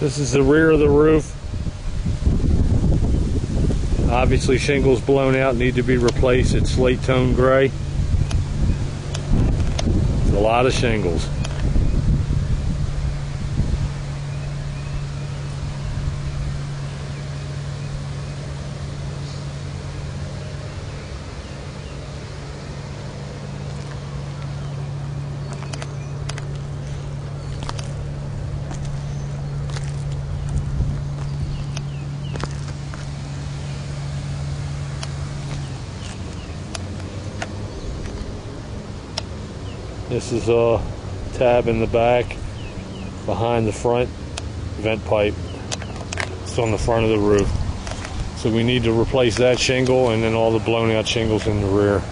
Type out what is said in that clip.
This is the rear of the roof. Obviously shingles blown out need to be replaced. It's slate tone gray. It's a lot of shingles. This is a tab in the back behind the front vent pipe. It's on the front of the roof. So we need to replace that shingle and then all the blown out shingles in the rear.